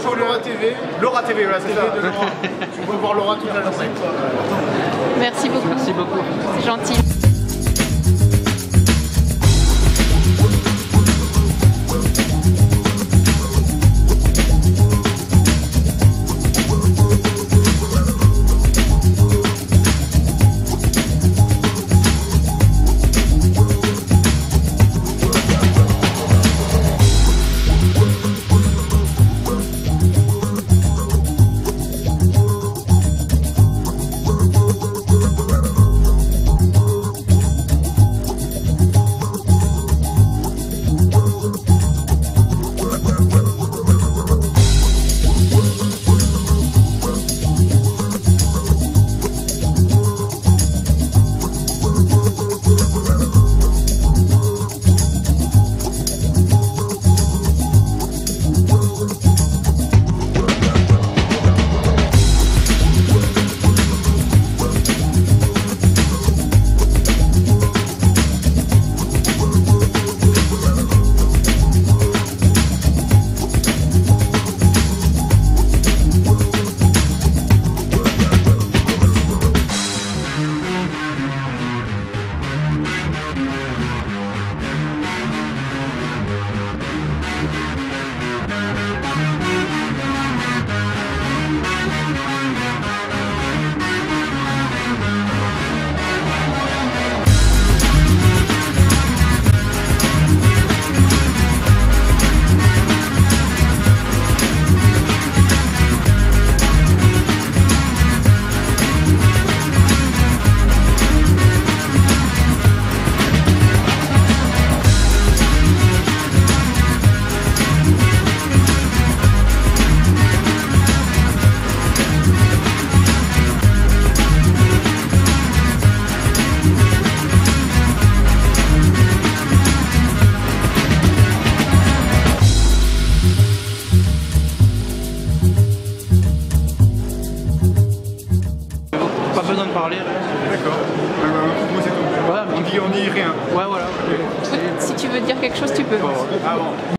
Bonjour Laura TV. Laura TV, voilà, c'est ça. de Laura. Tu peux voir Laura toute la journée. Merci beaucoup. Merci beaucoup. C'est gentil. Besoin de parler. D'accord. Euh, moi, c'est tout. On dit, on dit rien. Ouais, voilà. Si tu veux dire quelque chose, tu peux. Ah bon.